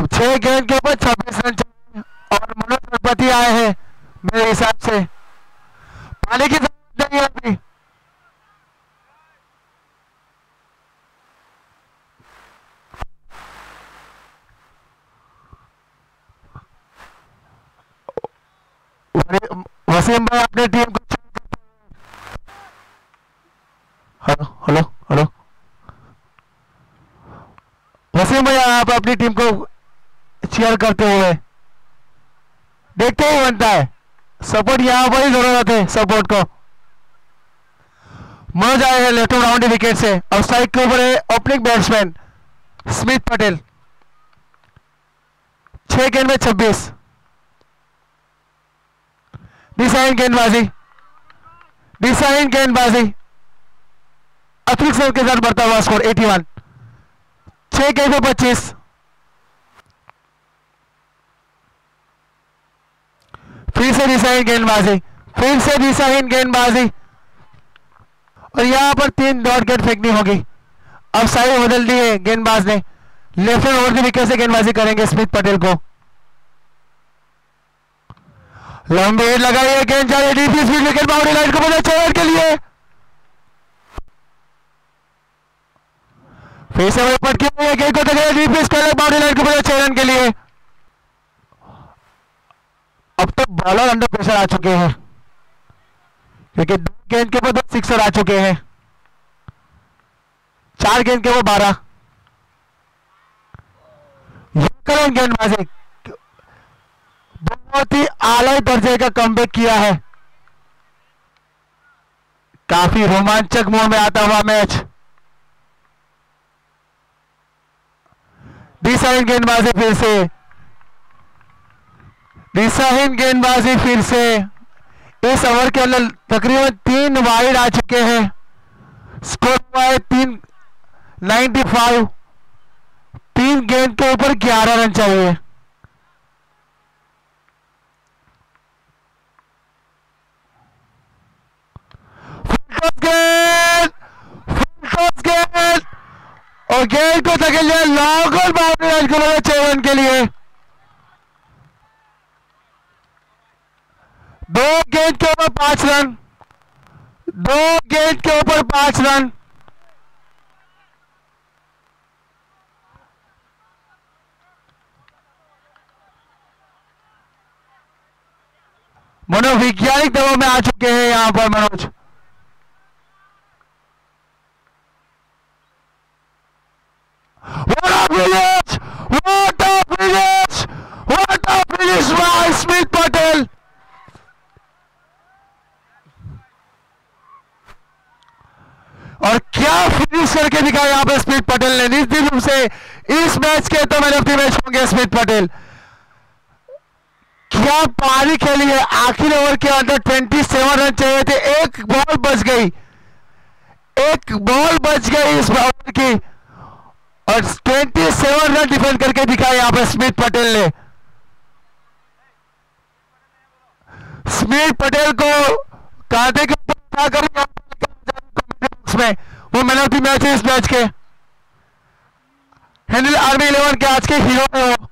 अब छह गेंद के ऊपर छब्बीस रन चाहिए और मनोज सरपति आए हैं मेरे हिसाब से। पानी की नहीं है अभी वसीम भाई अपनी टीम को हेलो हेलो हेलो। वसीम भाई, आप अपनी टीम को चीयर करते हुए। देखते ही बनता है। सपोर्ट यहाँ पर ही ज़रूरत है सपोर्ट को। मनोज आए हैं लेफ़्ट राउंड विकेट से। और स्ट्राइक के ऊपर है ओपनिंग बैट्समैन स्मिथ पटेल छह गेंद में छब्बीस। डिसाइन गेंदबाजी। डिसाइन गेंदबाजी। अतिरिक्त के साथ बढ़ता हुआ स्कोर 81 छह गेंद में पच्चीस फिर से दिशाहीन गेंदबाजी, फिर से दिशाहीन गेंदबाजी। और यहाँ पर तीन डॉट गेंद फेंकनी होगी। अब साइड बदल दी है गेंदबाज ने। Left hand over the wicket से गेंदबाजी करेंगे स्मिथ पटेल को। लंबी हिट लगाई है गेंद जा रही DP speed wicket boundary line को बना चौड़ के लिए। फिर से वो पटकी गेंद को देखे डीपी स्पेलर बाउंड्री लाइन को बना चौड़न के लिए अब तक बॉलर अंडर प्रेशर आ चुके हैं। क्योंकि दो गेंद के ऊपर दो सिक्सर आ चुके हैं। चार गेंद के ऊपर बारह। गेंदबाजी बहुत ही आला दर्जे का कमबैक किया है। काफ़ी रोमांचक मोड़ में आता हुआ मैच दिशाहीन गेंदबाजी फिर से। दिशाहीन गेंदबाजी फिर से। इस ओवर के अंदर तकरीबन तीन वाइड आ चुके हैं। स्कोर हुआ है तीन 95 तीन गेंद के ऊपर 11 रन चाहिए। गेंद और गेंद को धकेल लिया लॉकआउट बाउंड्री रन के लिए। दो गेंद के ऊपर पाँच रन। दो गेंद के ऊपर पाँच रन। मनोवैज्ञानिक दबाव में आ चुके हैं यहाँ पर मनोज। a और क्या फिनिश करके दिखाया यहाँ पे स्मिथ पटेल ने? निश्चित रूप से इस मैच के तो मैन ऑफ़ द मैच होंगे स्मिथ पटेल क्या पारी खेली है? आखिरी ओवर के अंदर 27 रन चाहिए थे। एक बॉल बच गई। एक बॉल बच गई इस ओवर की। और 27 रन डिफेंड करके दिखाया यहाँ पर स्मिथ पटेल ने। स्मिथ पटेल को कांधे के ऊपर उठाकर पर में, वो मैन ऑफ़ द मैच है इस मैच के। हैंडल आर्मी इलेवन के आज के हीरो है वो।